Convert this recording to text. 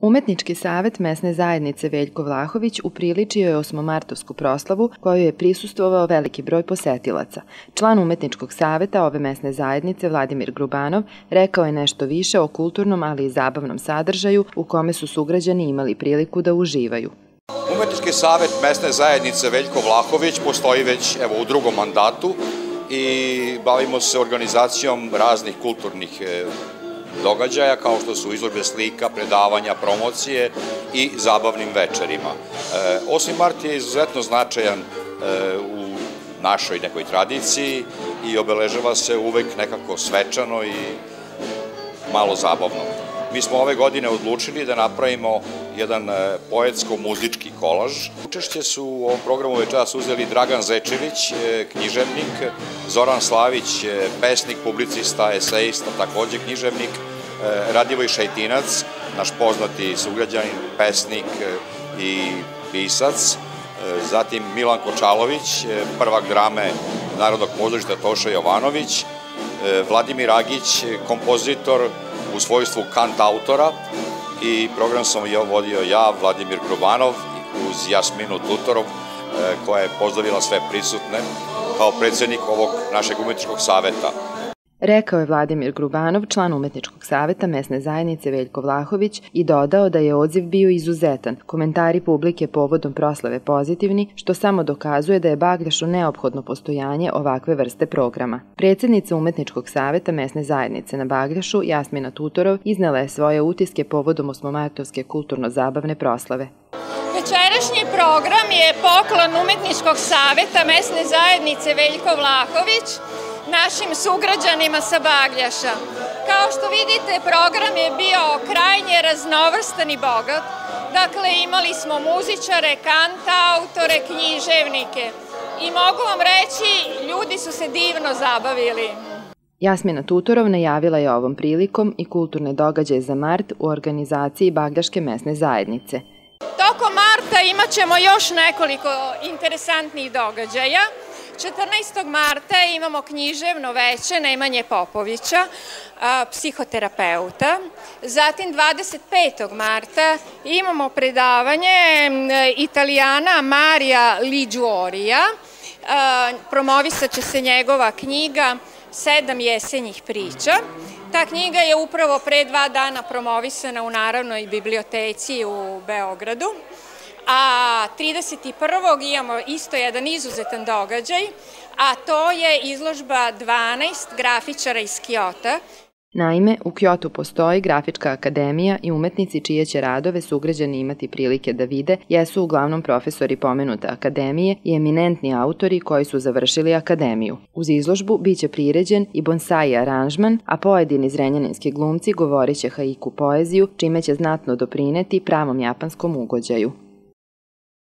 Umetnički savet mesne zajednice Veljko Vlahović upriličio je osmomartovsku proslavu koju je prisustvovao veliki broj posetilaca. Član Umetničkog saveta ove mesne zajednice Vladimir Grubanov rekao je nešto više o kulturnom ali i zabavnom sadržaju u kome su sugrađani imali priliku da uživaju. Umetnički savet mesne zajednice Veljko Vlahović postoji već evo u drugom mandatu i bavimo se organizacijom raznih kulturnih e, događaja kao što su izložbe slika, predavanja, promocije i zabavnim večerima. E, osim Mart je izuzetno značajan e, u našoj nekoj tradiciji i obeležava se uvek nekako svečano i malo zabavno. Mi smo ove godine odlučili da napravimo jedan e, poetsko-muzički kolaž. Učešće su u ovom programu večeras uzeli Dragan Zečević, e, književnik, Zoran Slavić, e, pesnik, publicista, esejista, takođe književnik, Radivoj Šajtinac, naš poznati sugrađanin, pesnik i pisac, zatim Milan Kočalović, prvak drame Narodnog pozorišta Toša Jovanović, Vladimir Agić, kompozitor u svojstvu kant autora, i program sam ja vodio ja, Vladimir Grubanov, uz Jasminu Tutorov, e, koja je pozdravila sve prisutne kao predsednik ovog našeg umetničkog saveta. Rekao je Vladimir Grubanov, član umetničkog saveta mesne zajednice Veljko Vlahović i dodao da je odziv bio izuzetan. Komentari publike povodom proslave pozitivni, što samo dokazuje da je Bagljašu neophodno postojanje ovakve vrste programa. Predsednica umetničkog saveta mesne zajednice na Bagljašu, Jasmina Tutorov, iznela je svoje utiske povodom osmomartovske kulturno-zabavne proslave. Večerašnji program je poklon umetničkog saveta mesne zajednice Veljko Vlahović, našim sugrađanima sa Bagljaša. Kao što vidite, program je bio krajnje raznovrstan i bogat. Dakle, imali smo muzičare, kanta, autore, književnike. I mogu vam reći, ljudi su se divno zabavili. Jasmina Tutorov najavila je ovom prilikom i kulturne događaje za mart u organizaciji Bagdaške mesne zajednice. Tokom marta imat ćemo još nekoliko interesantnih događaja. 14. marta imamo književno veće Nemanje Popovića, psihoterapeuta. Zatim 25. marta imamo predavanje italijana Marija Liđuorija. Promovisat će se njegova knjiga Sedam jesenjih priča. Ta knjiga je upravo pre dva dana promovisana u Narodnoj biblioteci u Beogradu a 31. imamo isto jedan izuzetan događaj, a to je izložba 12 grafičara iz Kijota. Naime, u Kyoto postoji grafička akademija i umetnici čije će radove sugrađani imati prilike da vide jesu uglavnom profesori pomenute akademije i eminentni autori koji su završili akademiju. Uz izložbu biće priređen i bonsai aranžman, a pojedini zrenjaninski glumci govoriće haiku poeziju, čime će znatno doprineti pravom japanskom ugođaju.